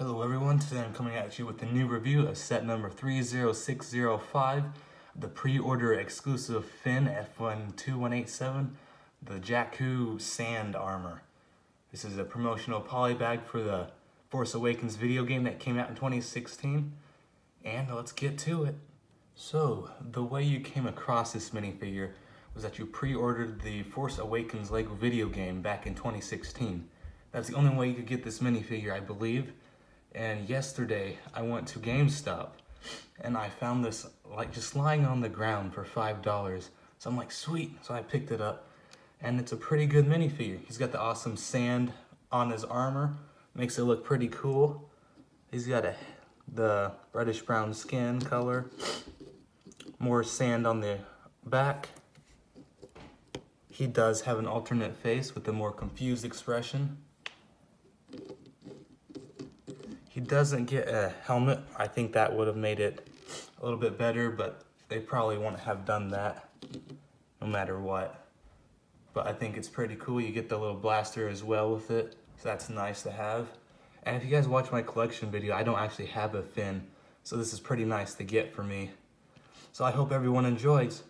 Hello everyone, today I'm coming at you with a new review of set number 30605, the pre-order exclusive Finn FN-2187, the Jakku Sand Armor. This is a promotional poly bag for the Force Awakens video game that came out in 2016, and let's get to it. So, the way you came across this minifigure was that you pre-ordered the Force Awakens LEGO video game back in 2016. That's the only way you could get this minifigure, I believe. And yesterday, I went to GameStop and I found this like just lying on the ground for $5. So I'm like, sweet. So I picked it up and it's a pretty good minifigure. He's got the awesome sand on his armor. Makes it look pretty cool. He's got a, the reddish brown skin color. More sand on the back. He does have an alternate face with a more confused expression. He doesn't get a helmet. I think that would have made it a little bit better, but they probably won't have done that no matter what. But I think it's pretty cool. You get the little blaster as well with it, so that's nice to have. And if you guys watch my collection video, I don't actually have a Finn, so this is pretty nice to get for me. So I hope everyone enjoys.